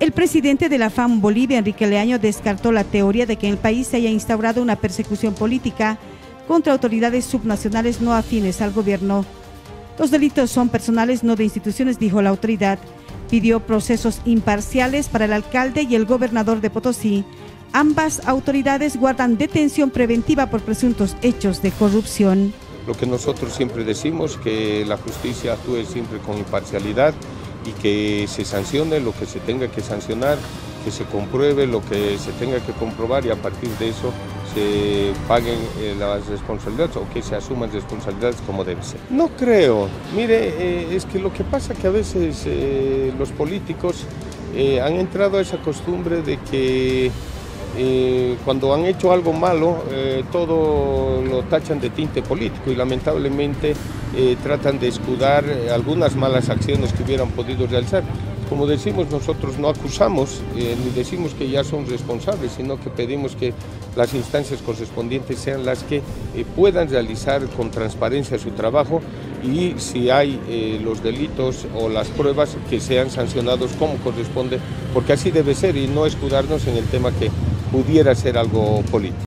El presidente de la FAM Bolivia, Enrique Leaño, descartó la teoría de que en el país se haya instaurado una persecución política contra autoridades subnacionales no afines al gobierno. Los delitos son personales, no de instituciones, dijo la autoridad. Pidió procesos imparciales para el alcalde y el gobernador de Potosí. Ambas autoridades guardan detención preventiva por presuntos hechos de corrupción. Lo que nosotros siempre decimos, que la justicia actúe siempre con imparcialidad y que se sancione lo que se tenga que sancionar, que se compruebe lo que se tenga que comprobar y a partir de eso se paguen eh, las responsabilidades o que se asuman responsabilidades como debe ser. No creo, mire, eh, es que lo que pasa que a veces eh, los políticos han entrado a esa costumbre de que cuando han hecho algo malo, todo lo tachan de tinte político y lamentablemente tratan de escudar algunas malas acciones que hubieran podido realizar. Como decimos, nosotros no acusamos eh, ni decimos que ya son responsables, sino que pedimos que las instancias correspondientes sean las que eh, puedan realizar con transparencia su trabajo y si hay eh, los delitos o las pruebas que sean sancionados como corresponde, porque así debe ser y no escudarnos en el tema que pudiera ser algo político.